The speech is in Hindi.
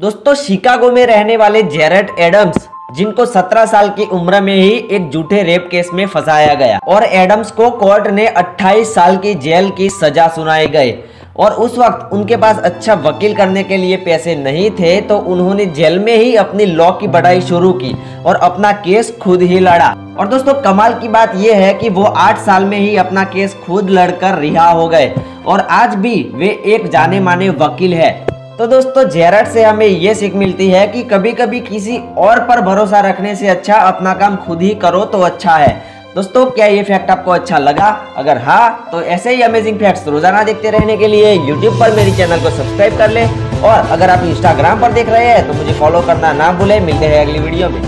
दोस्तों, शिकागो में रहने वाले जेरेट एडम्स, जिनको 17 साल की उम्र में ही एक झूठे रेप केस में फंसाया गया और एडम्स को कोर्ट ने 28 साल की जेल की सजा सुनाई गई और उस वक्त उनके पास अच्छा वकील करने के लिए पैसे नहीं थे तो उन्होंने जेल में ही अपनी लॉ की बढ़ाई शुरू की और अपना केस खुद ही लड़ा। और दोस्तों, कमाल की बात यह है कि वो आठ साल में ही अपना केस खुद लड़कर रिहा हो गए और आज भी वे एक जाने माने वकील है। तो दोस्तों जेरट से हमें ये सीख मिलती है कि कभी कभी किसी और पर भरोसा रखने से अच्छा अपना काम खुद ही करो तो अच्छा है। दोस्तों, क्या ये फैक्ट आपको अच्छा लगा? अगर हाँ तो ऐसे ही अमेजिंग फैक्ट्स रोज़ाना देखते रहने के लिए यूट्यूब पर मेरे चैनल को सब्सक्राइब कर ले। और अगर आप इंस्टाग्राम पर देख रहे हैं तो मुझे फॉलो करना ना भूले। मिलते हैं अगली वीडियो में।